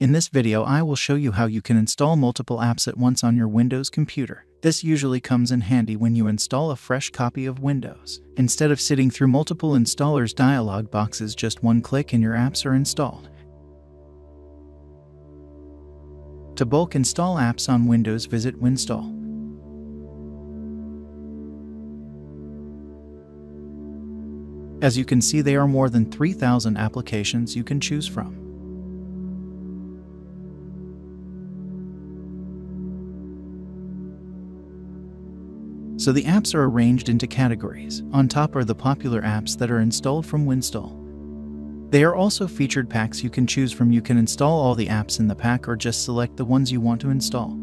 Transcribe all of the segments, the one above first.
In this video I will show you how you can install multiple apps at once on your Windows computer. This usually comes in handy when you install a fresh copy of Windows. Instead of sitting through multiple installers dialog boxes just one click and your apps are installed. To bulk install apps on Windows visit Winstall. As you can see there are more than 3,000 applications you can choose from. So the apps are arranged into categories. On top are the popular apps that are installed from Winstall. They are also featured packs you can choose from. You can install all the apps in the pack or just select the ones you want to install.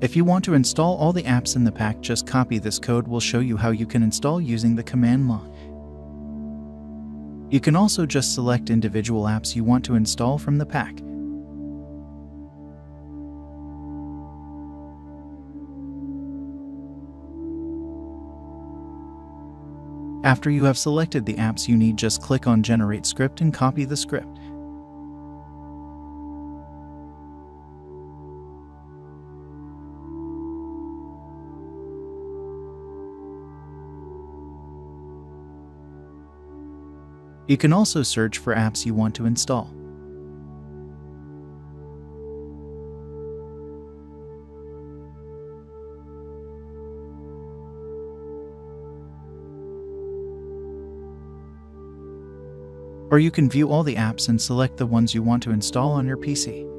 If you want to install all the apps in the pack, just copy this code. We'll show you how you can install using the command line. You can also just select individual apps you want to install from the pack. After you have selected the apps you need, just click on Generate Script and copy the script. You can also search for apps you want to install. Or you can view all the apps and select the ones you want to install on your PC.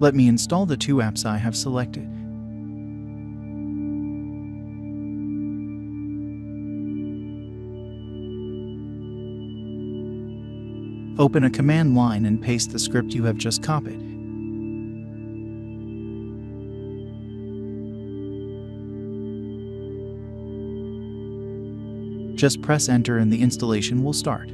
Let me install the two apps I have selected. Open a command line and paste the script you have just copied. Just press enter and the installation will start.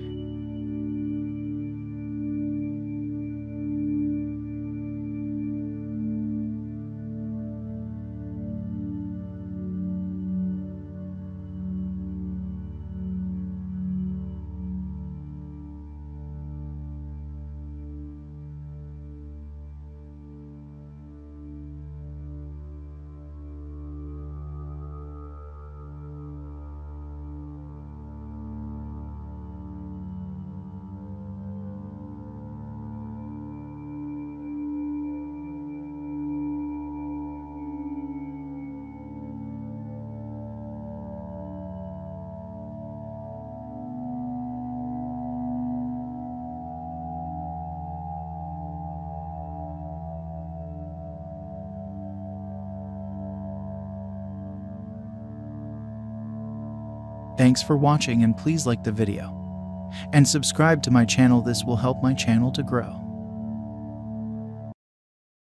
Thanks for watching and please like the video. And subscribe to my channel this will help my channel to grow.